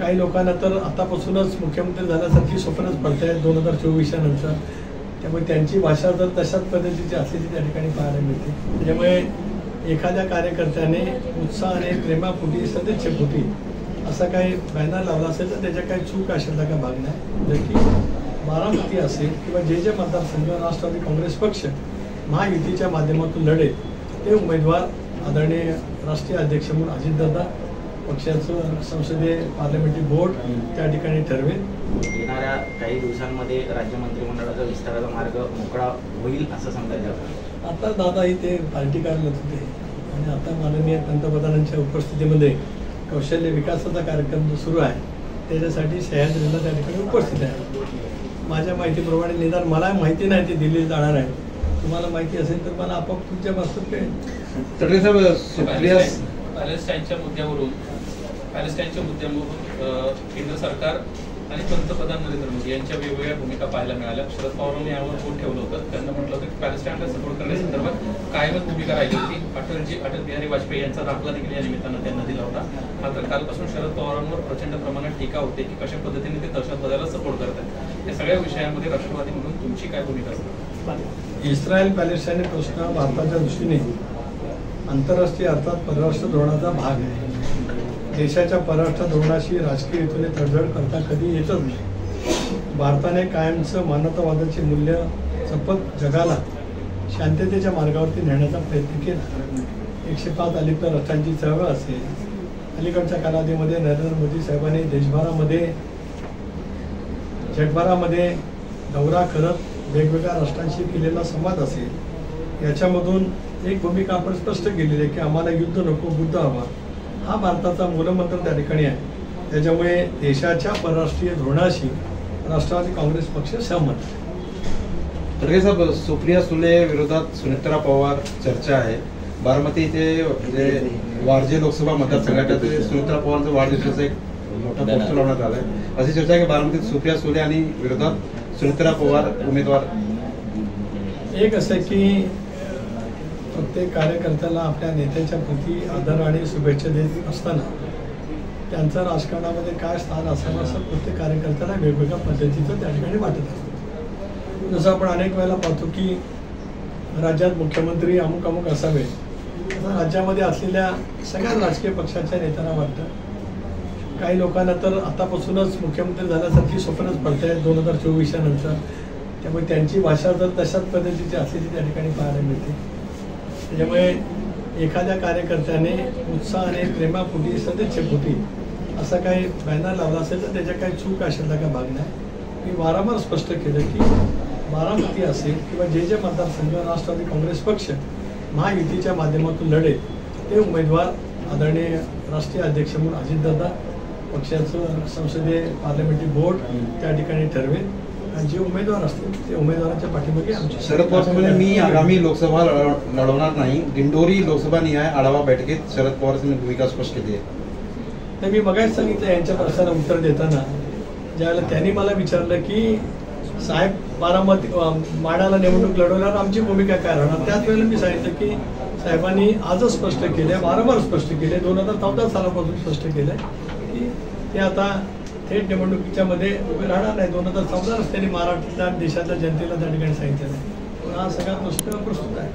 काही लोकांना तर आतापासूनच मुख्यमंत्री झाल्यासारखी स्वप्नच पडत आहेत दोन हजार चोवीसच्या नंतर. त्यामुळे त्यांची भाषा जर तशाच पद्धतीची असल्याची ती त्या ठिकाणी पाहायला मिळते. त्याच्यामुळे एखाद्या कार्यकर्त्याने उत्साहाने प्रेमापोटी सदिच्छेपोटी असा काही बॅनर लावला असेल तर त्याच्या काही चूक असेल तर भाग नाही. जर की बारामती असेल किंवा जे जे मतदारसंघ राष्ट्रवादी काँग्रेस पक्ष महायुतीच्या माध्यमातून लढेल ते उमेदवार आदरणीय राष्ट्रीय अध्यक्ष म्हणून अजितदादा पक्षाचं संसदीय पार्लमेंटरी बोर्ड त्या ठिकाणी ठरवेल. येणाऱ्या काही दिवसांमध्ये राज्य मंत्रिमंडळाचा विस्ताराचा मार्ग मोकळा होईल असं समजायचं आता दादा इथे पार्टी कार्यालयात होते. आणि आता माननीय पंतप्रधानांच्या उपस्थितीमध्ये कौशल्य विकासाचा कार्यक्रम जो सुरू आहे त्याच्यासाठी सह्याद्रीला त्या ठिकाणी उपस्थित आहे. माझ्या माहितीप्रमाणे निदान मला माहिती नाही ते दिल्लीत जाणार आहे. तुम्हाला माहिती असेल तर मला आपोआप तुमच्या वास्तव कळेल पॅलेस्टाईनच्या मुद्द्यावरून पॅलेस्टाईनच्या मुद्द्यावरून केंद्र सरकार आणि पंतप्रधान नरेंद्र मोदी यांच्या वेगवेगळ्या भूमिका पाहायला मिळाल्या. शरद पवारांनी यावर बोट ठेवलं होतं. त्यांना म्हटलं होतं की पॅलेस्टाईनला सपोर्ट करण्यासंदर्भात कायमच भूमिका राहिली होती. अटलजी अटल बिहारी वाजपेयी यांचा दाखला देखील या निमित्तानं त्यांना दिला होता. मात्र कालपासून शरद पवारांवर प्रचंड प्रमाणात टीका होते की कशा पद्धतीने ते दहशतवादाला सपोर्ट करत आहेत या सगळ्या विषयांमध्ये राष्ट्रवादी म्हणून तुमची काय भूमिका असते? इस्रायल पॅलेस्टाईन प्रश्न भारताच्या दृष्टीने आंतरराष्ट्रीय अर्थात परराष्ट्र धोरणाचा भाग आहे. देशाच्या परराष्ट्र धोरणाशी राजकीय हेतूने तडजोड करता कधी येतच नाही. भारताने कायमचं मानवतावादाचे मूल्य जपत जगाला शांततेच्या मार्गावरती नेण्याचा प्रयत्न केला. एकशे पाच अलिप्त राष्ट्रांची चळवळ असेल अलीकडच्या कालावधीमध्ये नरेंद्र मोदी साहेबांनी देशभरामध्ये जगभरामध्ये दौरा करत वेगवेगळ्या राष्ट्रांशी केलेला संवाद असेल याच्यामधून एक भूमिका आपण स्पष्ट केलेली आहे की आम्हाला युद्ध नको बुद्ध हवा. हा भारताचा मूलमंत्र त्या ठिकाणी आहे. त्याच्यामुळे देशाच्या परराष्ट्रीय धोरणाशी राष्ट्रवादी काँग्रेस पक्ष सहमत आहे. तडके साहेब सुप्रिया सुले विरोधात सुनेत्रा पवार चर्चा आहे. बारामती इथे म्हणजे वारजे लोकसभा मतदारसंघात सुनेत्रा पवारांचा वाढदिवसाचा एक मोठा पोस्टर लावण्यात आलाय. अशी चर्चा आहे की बारामतीत सुप्रिया सुले आणि विरोधात सुनेत्रा पवार उमेदवार एक असं आहे की प्रत्येक कार्यकर्त्याला आपल्या नेत्याच्या प्रती आदर आणि शुभेच्छा देत असताना त्यांचं राजकारणामध्ये काय स्थान असावं असं प्रत्येक कार्यकर्त्याला वेगवेगळ्या पद्धतीचं त्या ठिकाणी वाटत असतं. जसं आपण अनेक वेळेला पाहतो की राज्यात मुख्यमंत्री अमुक अमुक असावे. असं राज्यामध्ये असलेल्या सगळ्या राजकीय पक्षाच्या नेत्यांना वाटतं काही लोकांना तर आतापासूनच मुख्यमंत्री झाल्यासारखी स्वप्नच पडत आहेत दोन हजार चोवीसच्या नंतर. त्यामुळे त्यांची भाषा जर तशाच पद्धतीची असली ती त्या ठिकाणी पाहायला मिळते. त्याच्यामुळे एखाद्या कार्यकर्त्याने उत्साहाने प्रेमापोटी सदिच्छेपोटी असा काही बॅनर लावला असेल तर त्याच्या काही चूक असेल तर भाग नाही. मी वारंवार स्पष्ट केलं की बारामती असेल किंवा जे जे मतदारसंघ राष्ट्रवादी काँग्रेस पक्ष महायुतीच्या माध्यमातून लढेल ते उमेदवार आदरणीय राष्ट्रीय अध्यक्ष म्हणून अजितदादा पक्षाचं संसदीय पार्लमेंटरी बोर्ड त्या ठिकाणी ठरवेल. जे उमेदवार असतील ते उमेदवारांच्या पाठीमागे आमचे शरद पवार मी आगामी लोकसभा लढ- लढवणार नाही. दिंडोरी लोकसभा निहाय आढावा बैठकीत शरद पवार भूमिका स्पष्ट केली आहे. तर मी मगाच सांगितलं यांच्या प्रश्नाला उत्तर देताना. ज्यावेळेला त्यांनी मला विचारलं की साहेब बारामती माडाला निवडणूक लढवल्यावर आमची भूमिका काय राहणार? त्याच वेळेला मी सांगितलं की साहेबांनी आजच स्पष्ट केले वारंवार स्पष्ट केले दोन हजार चौदा सालापासून स्पष्ट केलंय की ते आता थेट निवडणुकीच्या मध्ये उभे राहणार नाही. दोन हजार चौदालाच त्यांनी महाराष्ट्रातल्या आणि देशातल्या जनतेला त्या ठिकाणी सांगितलेलं आहे पण हा सगळा प्रश्न प्रस्तुत आहे.